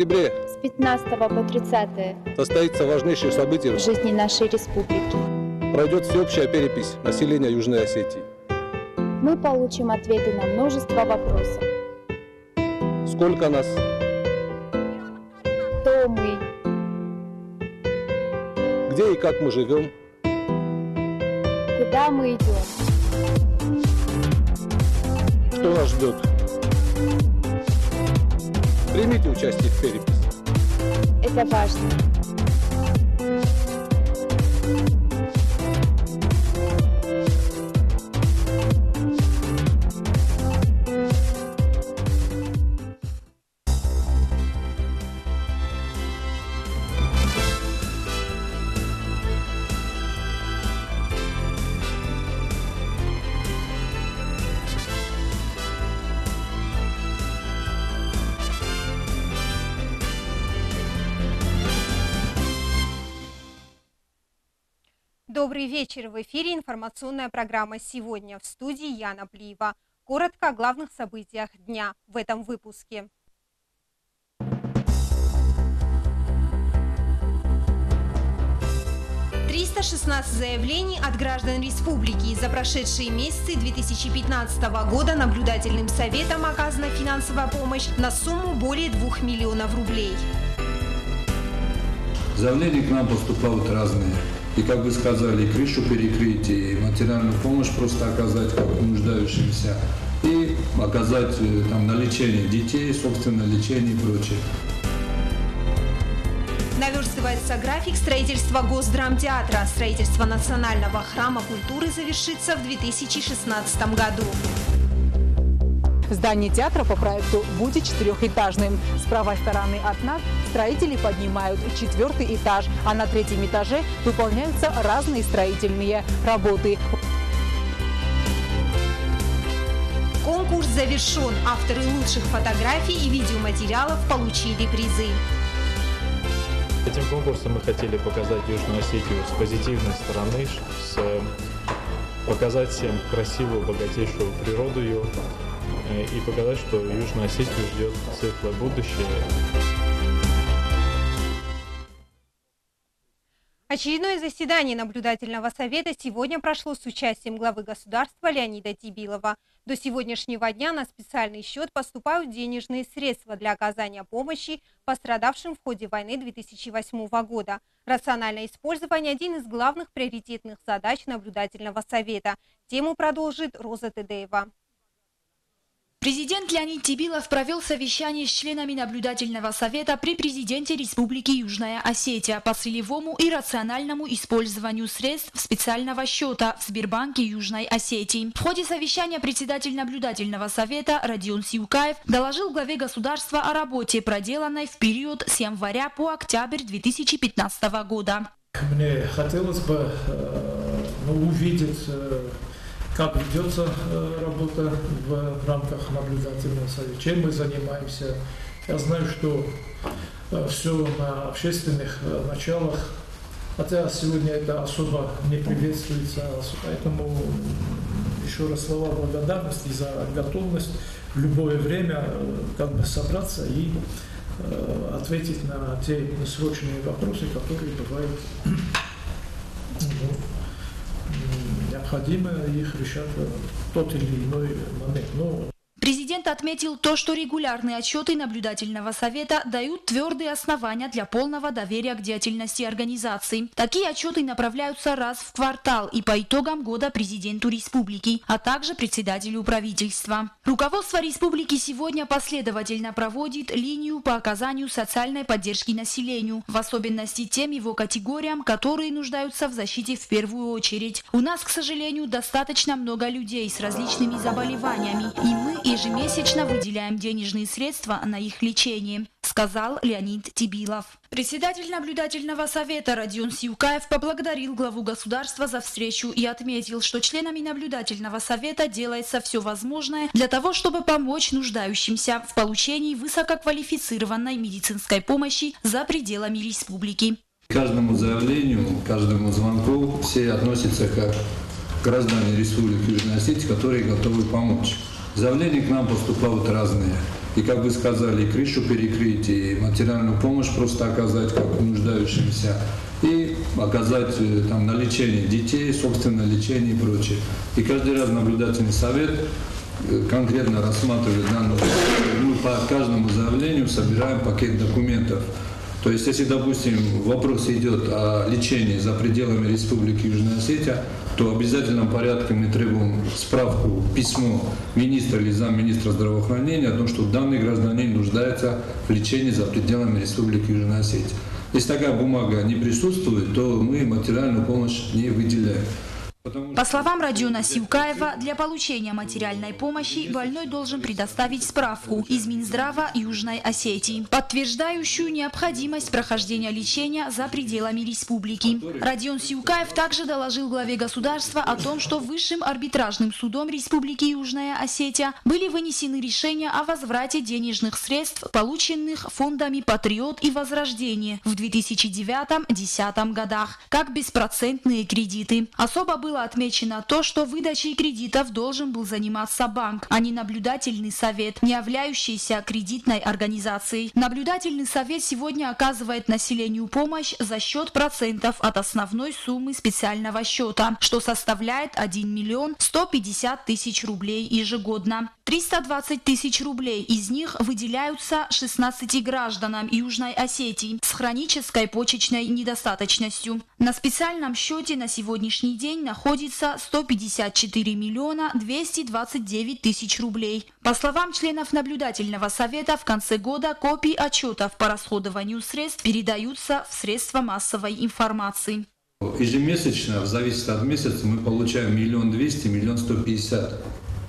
октябре С 15 по 30 состоится важнейшее событие. в жизни нашей республики. Пройдет всеобщая перепись населения Южной Осетии. Мы получим ответы на множество вопросов. Сколько нас? Кто мы? Где и как мы живем? Куда мы идем? Что нас ждет? Примите участие в переписи. Это важно. Добрый вечер. В эфире информационная программа «Сегодня» в студии Яна Плиева. Коротко о главных событиях дня в этом выпуске. Триста шестнадцать заявлений от граждан республики. За прошедшие месяцы 2015 года наблюдательным советом оказана финансовая помощь на сумму более 2 миллионов рублей. Заявления к нам поступают разные. И, как вы сказали, и крышу перекрыть, и материальную помощь просто оказать нуждающимся, и оказать э, там, на лечение детей, собственно, лечение и прочее. Наверстывается график строительства Госдрамтеатра. Строительство Национального храма культуры завершится в 2016 году. Здание театра по проекту будет четырехэтажным. С правой стороны от нас строители поднимают четвертый этаж, а на третьем этаже выполняются разные строительные работы. Конкурс завершен. Авторы лучших фотографий и видеоматериалов получили призы. Этим конкурсом мы хотели показать Южную Осетию с позитивной стороны, с, показать всем красивую, богатейшую природу ее и показать, что Южную Осетию ждет светлое будущее. Очередное заседание наблюдательного совета сегодня прошло с участием главы государства Леонида Тибилова. До сегодняшнего дня на специальный счет поступают денежные средства для оказания помощи пострадавшим в ходе войны 2008 года. Рациональное использование – один из главных приоритетных задач наблюдательного совета. Тему продолжит Роза Тедеева. Президент Леонид Тибилов провел совещание с членами наблюдательного совета при президенте Республики Южная Осетия по целевому и рациональному использованию средств специального счета в Сбербанке Южной Осетии. В ходе совещания председатель наблюдательного совета Родион Сиукаев доложил главе государства о работе, проделанной в период с января по октябрь 2015 года. Мне хотелось бы э, ну, увидеть, э, как ведется э, работа в рамках наблюдательного совета, чем мы занимаемся. Я знаю, что все на общественных э, началах, хотя сегодня это особо не приветствуется, поэтому еще раз слова благодарности за готовность в любое время э, как бы собраться и э, ответить на те срочные вопросы, которые бывают необходимо их решать в тот или иной момент. Но Президент отметил то, что регулярные отчеты наблюдательного совета дают твердые основания для полного доверия к деятельности организации. Такие отчеты направляются раз в квартал и по итогам года президенту республики, а также председателю правительства. Руководство республики сегодня последовательно проводит линию по оказанию социальной поддержки населению, в особенности тем его категориям, которые нуждаются в защите в первую очередь. У нас, к сожалению, достаточно много людей с различными заболеваниями, и мы ежемесячно выделяем денежные средства на их лечение, сказал Леонид Тибилов. Председатель наблюдательного совета Родион Сиукаев поблагодарил главу государства за встречу и отметил, что членами наблюдательного совета делается все возможное для того, чтобы помочь нуждающимся в получении высококвалифицированной медицинской помощи за пределами республики. К каждому заявлению, к каждому звонку все относятся как граждане Республики Южная Осетия, которые готовы помочь. Заявления к нам поступают разные. и, как вы сказали, и крышу перекрыть, и материальную помощь просто оказать как нуждающимся, и оказать э, там на лечение детей, собственное лечение и прочее. И каждый раз наблюдательный совет э, конкретно рассматривает данную мы по каждому заявлению собираем пакет документов. То есть, если, допустим, вопрос идет о лечении за пределами Республики Южная Осетия, то в обязательном порядке мы требуем справку, письмо министра или замминистра здравоохранения о том, что данный гражданин нуждается в лечении за пределами Республики Южная Осетия. Если такая бумага не присутствует, то мы материальную помощь не выделяем. По словам Родиона Сивкаева, для получения материальной помощи больной должен предоставить справку из Минздрава Южной Осетии, подтверждающую необходимость прохождения лечения за пределами республики. Родион Сивкаев также доложил главе государства о том, что Высшим арбитражным судом Республики Южная Осетия были вынесены решения о возврате денежных средств, полученных фондами «Патриот» и «Возрождение» в 2009-2010 годах, как беспроцентные кредиты. Особо был отмечено то, что выдачей кредитов должен был заниматься банк, а не наблюдательный совет, не являющийся кредитной организацией. Наблюдательный совет сегодня оказывает населению помощь за счет процентов от основной суммы специального счета, что составляет 1 миллион 150 тысяч рублей ежегодно. 320 тысяч рублей из них выделяются 16 гражданам Южной Осетии с хронической почечной недостаточностью. На специальном счете на сегодняшний день находится 154 миллиона 229 тысяч рублей. По словам членов наблюдательного совета, в конце года копии отчетов по расходованию средств передаются в средства массовой информации. Ежемесячно, в зависимости от месяца, мы получаем миллион двести, миллион сто пятьдесят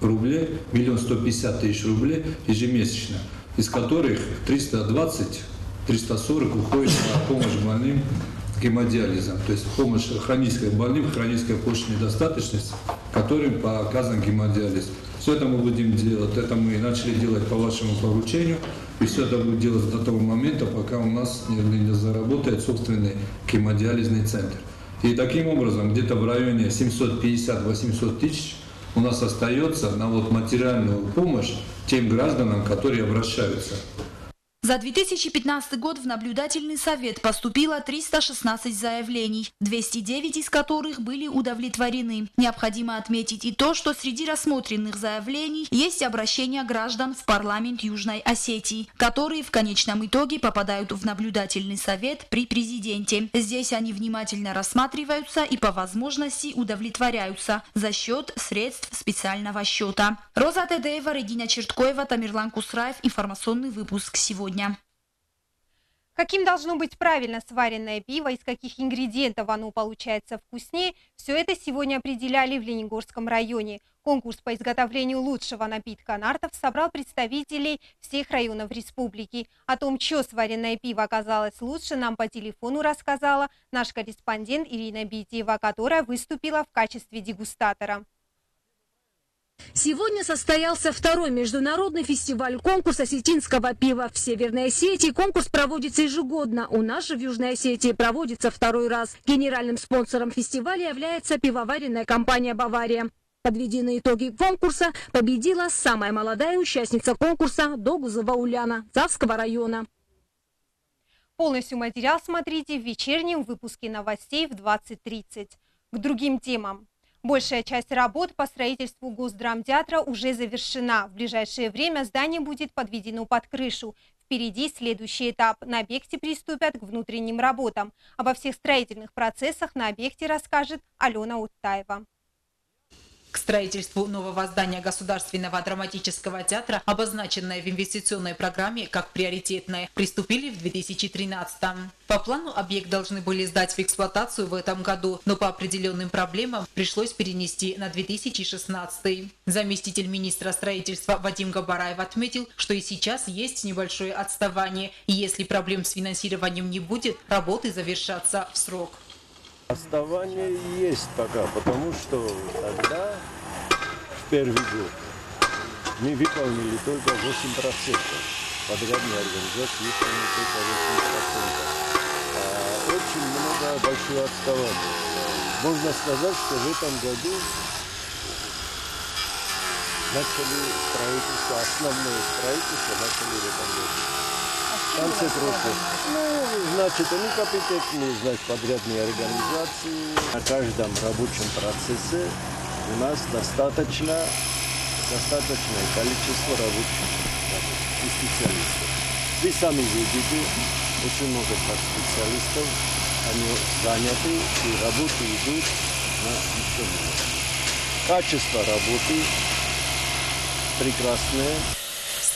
рублей, миллион сто пятьдесят тысяч рублей ежемесячно, из которых 320 340 уходит на помощь больным гемодиализом, то есть помощь хронической больным, хроническая почечная недостаточность, которым показан гемодиализ. Все это мы будем делать, это мы начали делать по вашему поручению, и все это будет делать до того момента, пока у нас не, не заработает собственный гемодиализный центр. И таким образом, где-то в районе 750-800 тысяч у нас остается на вот материальную помощь тем гражданам, которые обращаются. За 2015 год в наблюдательный совет поступило 316 заявлений, 209 из которых были удовлетворены. Необходимо отметить и то, что среди рассмотренных заявлений есть обращения граждан в парламент Южной Осетии, которые в конечном итоге попадают в наблюдательный совет при президенте. Здесь они внимательно рассматриваются и по возможности удовлетворяются за счет средств специального счета. Роза Тедеева, Регина Черткоева, Тамерлан Кусраев. Информационный выпуск сегодня сегодня. Каким должно быть правильно сваренное пиво, из каких ингредиентов оно получается вкуснее, все это сегодня определяли в Ленигорском районе. Конкурс по изготовлению лучшего напитка нартов собрал представителей всех районов республики. О том, что сваренное пиво оказалось лучше, нам по телефону рассказала наш корреспондент Ирина Битиева, которая выступила в качестве дегустатора. Сегодня состоялся второй международный фестиваль конкурса осетинского пива в Северной Осетии. Конкурс проводится ежегодно. У нас же в Южной Осетии проводится второй раз. Генеральным спонсором фестиваля является пивоваренная компания «Бавария». Подведены итоги конкурса. Победила самая молодая участница конкурса Догузова Уляна Завского района. Полностью материал смотрите в вечернем выпуске новостей в 20.30. К другим темам. Большая часть работ по строительству Госдрамтеатра уже завершена. В ближайшее время здание будет подведено под крышу. Впереди следующий этап. На объекте приступят к внутренним работам. Обо всех строительных процессах на объекте расскажет Алена Уттаева. К строительству нового здания Государственного драматического театра, обозначенное в инвестиционной программе как приоритетное, приступили в 2013 -м. По плану объект должны были сдать в эксплуатацию в этом году, но по определенным проблемам пришлось перенести на 2016. Заместитель министра строительства Вадим Габараев отметил, что и сейчас есть небольшое отставание, и если проблем с финансированием не будет, работы завершатся в срок. Оставание есть пока, потому что тогда, в первый год, мы выполнили только 8%. Подрядная организация выполнила только 8%. А очень много большое отставание. Можно сказать, что в этом году начали строительство, основное строительство начали в этом году. В конце прошлого. Ну, значит, они компетентные, значит, подрядные организации. На каждом рабочем процессе у нас достаточно, достаточное количество рабочих и специалистов. Вы сами видите, очень много специалистов, они заняты, и работы идут на еще Качество работы прекрасное.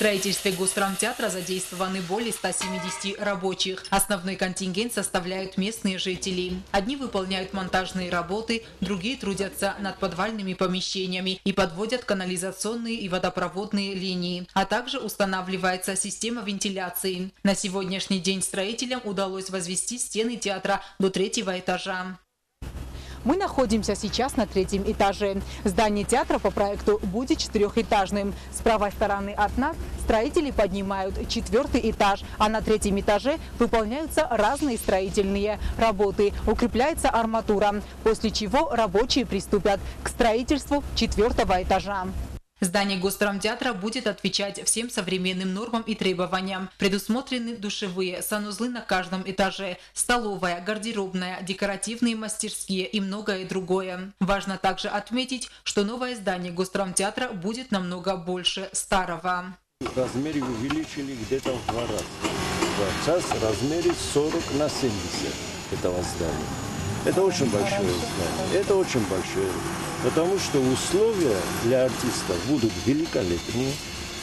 Строительстве Госдрамтеатра задействованы более 170 рабочих. Основной контингент составляют местные жители. Одни выполняют монтажные работы, другие трудятся над подвальными помещениями и подводят канализационные и водопроводные линии, а также устанавливается система вентиляции. На сегодняшний день строителям удалось возвести стены театра до третьего этажа. Мы находимся сейчас на третьем этаже. Здание театра по проекту будет четырехэтажным. С правой стороны от нас строители поднимают четвертый этаж, а на третьем этаже выполняются разные строительные работы. Укрепляется арматура, после чего рабочие приступят к строительству четвертого этажа. Здание Госдрамтеатра будет отвечать всем современным нормам и требованиям. Предусмотрены душевые, санузлы на каждом этаже, столовая, гардеробная, декоративные мастерские и многое другое. Важно также отметить, что новое здание Госдрамтеатра будет намного больше старого. В размере увеличили где-то в два раза. Сейчас в размере 40 на 70 этого здания. Это очень большое здание. Это очень большое. Потому что условия для артистов будут великолепные.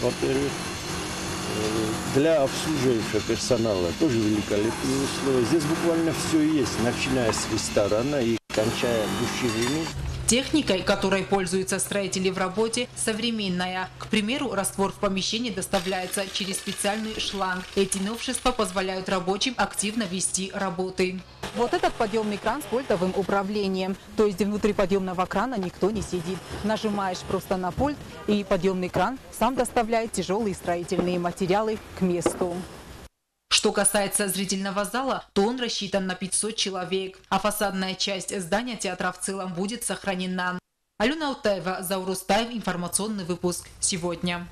Во-первых, э, для обслуживающего персонала тоже великолепные условия. Здесь буквально все есть, начиная с ресторана и кончая душевыми. Техникой, которой пользуются строители в работе, современная. К примеру, раствор в помещении доставляется через специальный шланг. Эти новшества позволяют рабочим активно вести работы. Вот этот подъемный кран с пультовым управлением. То есть внутри подъемного крана никто не сидит. Нажимаешь просто на пульт, и подъемный кран сам доставляет тяжелые строительные материалы к месту. Что касается зрительного зала, то он рассчитан на 500 человек, а фасадная часть здания театра в целом будет сохранена. Алена Утаева, Заурус информационный выпуск «Сегодня».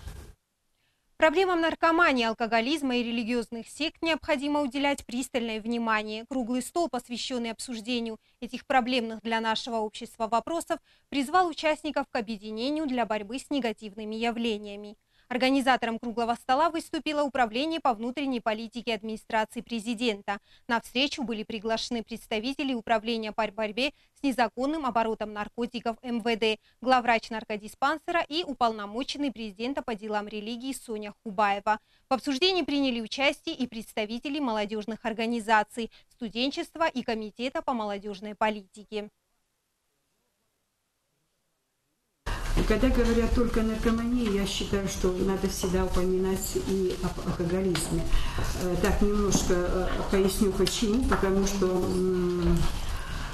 Проблемам наркомании, алкоголизма и религиозных сект необходимо уделять пристальное внимание. Круглый стол, посвященный обсуждению этих проблемных для нашего общества вопросов, призвал участников к объединению для борьбы с негативными явлениями. Организатором круглого стола выступило Управление по внутренней политике администрации президента. На встречу были приглашены представители Управления по борьбе с незаконным оборотом наркотиков МВД, главврач наркодиспансера и уполномоченный президента по делам религии Соня Хубаева. В обсуждении приняли участие и представители молодежных организаций, студенчества и Комитета по молодежной политике. Когда говорят только о наркомании, я считаю, что надо всегда упоминать и об алкоголизме. Э, так, немножко э, поясню почему. Потому что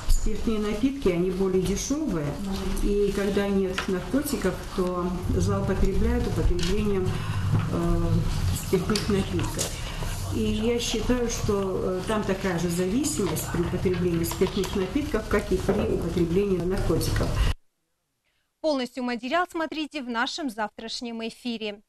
спиртные напитки, они более дешевые, и когда нет наркотиков, то злоупотребляют употреблением э, спиртных напитков. И я считаю, что э, там такая же зависимость при употреблении спиртных напитков, как и при употреблении наркотиков. Полностью материал смотрите в нашем завтрашнем эфире.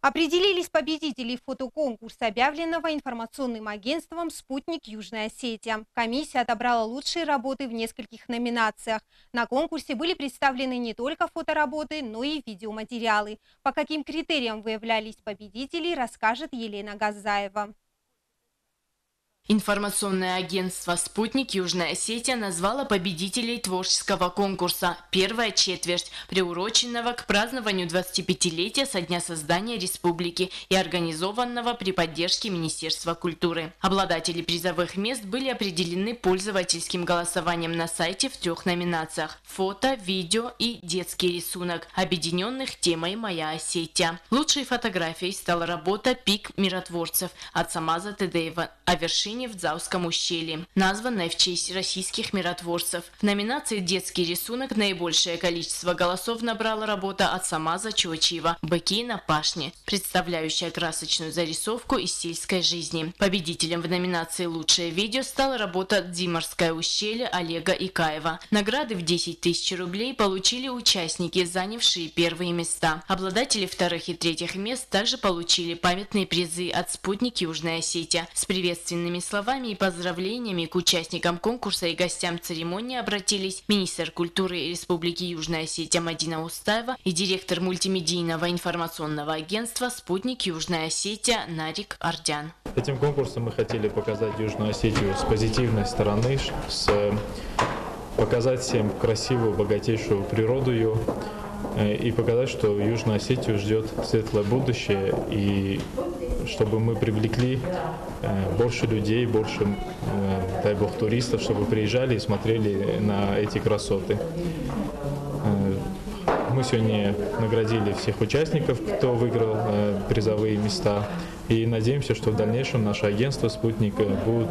Определились победители фотоконкурса, объявленного информационным агентством «Спутник Южная Осетия». Комиссия отобрала лучшие работы в нескольких номинациях. На конкурсе были представлены не только фотоработы, но и видеоматериалы. По каким критериям выявлялись победители, расскажет Елена Газаева. Информационное агентство «Спутник» Южная Осетия назвала победителей творческого конкурса «Первая четверть», приуроченного к празднованию 25-летия со дня создания республики и организованного при поддержке Министерства культуры. Обладатели призовых мест были определены пользовательским голосованием на сайте в трех номинациях – фото, видео и детский рисунок, объединенных темой «Моя Осетия». Лучшей фотографией стала работа «Пик миротворцев» от Самаза Тедеева о вершине учения в Зауском ущелье, названное в честь российских миротворцев. В номинации «Детский рисунок» наибольшее количество голосов набрала работа от Самаза Чочиева «Быки на пашне», представляющая красочную зарисовку из сельской жизни. Победителем в номинации «Лучшее видео» стала работа «Диморское ущелье» Олега Икаева. Награды в 10 тысяч рублей получили участники, занявшие первые места. Обладатели вторых и третьих мест также получили памятные призы от «Спутник Южной Осетия». С приветственными словами и поздравлениями к участникам конкурса и гостям церемонии обратились министр культуры Республики Южная Осетия Мадина Устаева и директор мультимедийного информационного агентства «Спутник Южная Осетия» Нарик Ардян. Этим конкурсом мы хотели показать Южную Осетию с позитивной стороны, с, показать всем красивую, богатейшую природу ее э, и показать, что Южную Осетию ждет светлое будущее и чтобы мы привлекли э, больше людей, больше, э, дай бог, туристов, чтобы приезжали и смотрели на эти красоты. Мы сегодня наградили всех участников, кто выиграл призовые места. И надеемся, что в дальнейшем наше агентство «Спутник» будет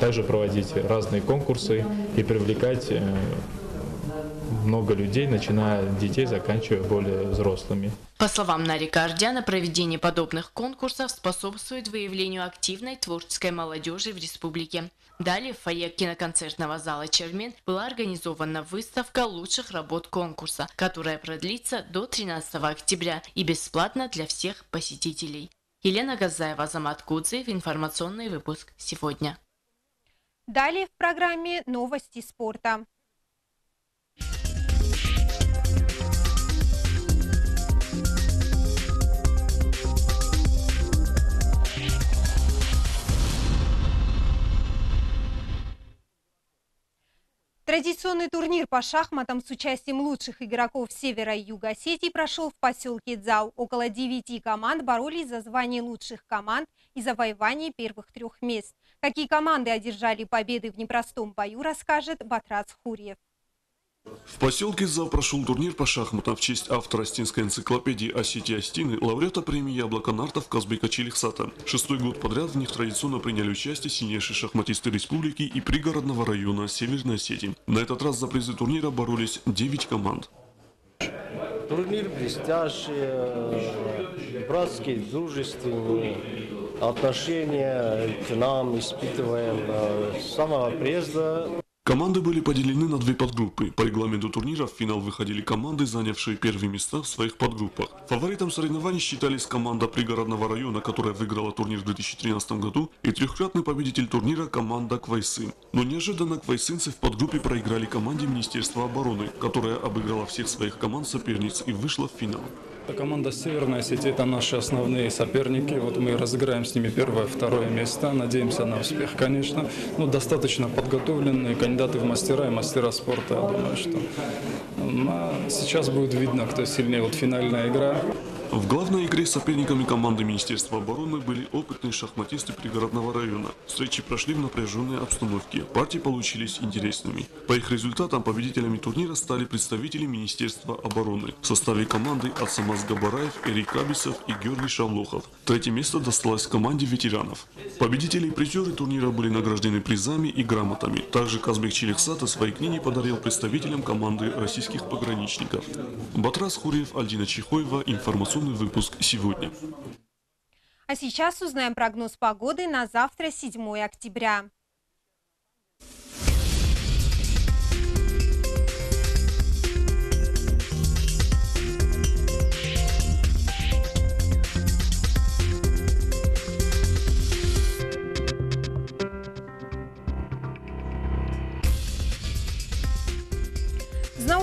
также проводить разные конкурсы и привлекать много людей, начиная от детей, заканчивая более взрослыми. По словам Нарика Ардяна, проведение подобных конкурсов способствует выявлению активной творческой молодежи в республике. Далее в фойе киноконцертного зала «Чермен» была организована выставка лучших работ конкурса, которая продлится до 13 октября и бесплатно для всех посетителей. Елена Газаева, Замат Кудзев, информационный выпуск «Сегодня». Далее в программе новости спорта. Традиционный турнир по шахматам с участием лучших игроков Севера и Юга Осетии прошел в поселке Дзау. Около девяти команд боролись за звание лучших команд и завоевание первых трех мест. Какие команды одержали победы в непростом бою, расскажет Батрац Хурьев. В поселке Зав прошел турнир по шахматам в честь автора Астинской энциклопедии Осетии Астины, лауреата премии Яблоко Нартов Казбека Челихсата. Шестой год подряд в них традиционно приняли участие сильнейшие шахматисты республики и пригородного района Северной Осетии. На этот раз за призы турнира боролись 9 команд. Турнир блестящий, э, братский, дружественный, отношения к нам испытываем э, с самого приезда Команды были поделены на две подгруппы. По регламенту турнира в финал выходили команды, занявшие первые места в своих подгруппах. Фаворитом соревнований считались команда пригородного района, которая выиграла турнир в 2013 году, и трехкратный победитель турнира команда Квайсын. Но неожиданно квайсынцы в подгруппе проиграли команде Министерства обороны, которая обыграла всех своих команд соперниц и вышла в финал. Команда Северная Осетия – это наши основные соперники. Вот мы разыграем с ними первое, второе место. Надеемся на успех, конечно. Ну, достаточно подготовленные кандидаты в мастера и мастера спорта, я думаю, что. А сейчас будет видно, кто сильнее. Вот финальная игра. В главной игре соперниками команды Министерства обороны были опытные шахматисты пригородного района. Встречи прошли в напряженной обстановке. Партии получились интересными. По их результатам победителями турнира стали представители Министерства обороны. В составе команды Ацамаз Габараев, Эрик Абисов и Георгий Шавлохов. Третье место досталось команде ветеранов. Победители и призеры турнира были награждены призами и грамотами. Также Казбек Челиксата свои книги подарил представителям команды российских пограничников. Батрас Хурьев, Альдина Чихоева, информационный информационный выпуск сегодня. А сейчас узнаем прогноз погоды на завтра, 7 октября.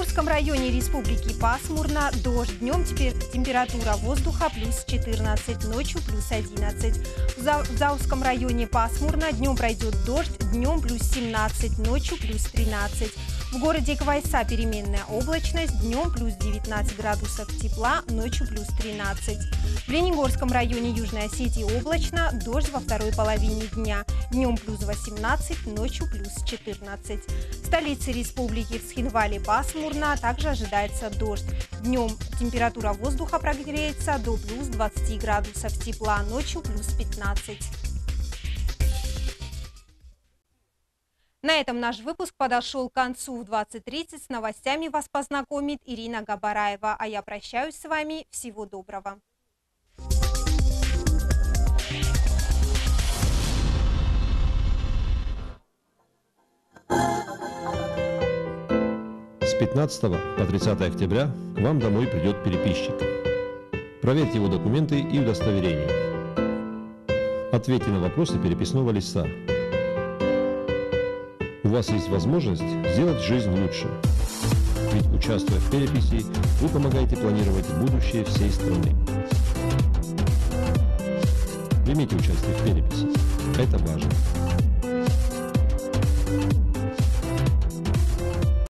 Знаурском районе республики пасмурно, дождь. Днем теперь температура воздуха плюс 14, ночью плюс 11. В Заурском районе пасмурно, днем пройдет дождь, днем плюс 17, ночью плюс 13. В городе Квайса переменная облачность, днем плюс 19 градусов тепла, ночью плюс 13. В Ленигорском районе Южной Осетии облачно, дождь во второй половине дня, днем плюс 18, ночью плюс 14. В столице республики в Схинвале пасмурно, а также ожидается дождь. Днем температура воздуха прогреется до плюс 20 градусов тепла, ночью плюс 15. На этом наш выпуск подошел к концу. В 20.30 с новостями вас познакомит Ирина Габараева. А я прощаюсь с вами. Всего доброго. С 15 по 30 октября к вам домой придет переписчик. Проверьте его документы и удостоверения. Ответьте на вопросы переписного листа. У вас есть возможность сделать жизнь лучше. Ведь участвуя в переписи, вы помогаете планировать будущее всей страны. Примите участие в переписи. Это важно.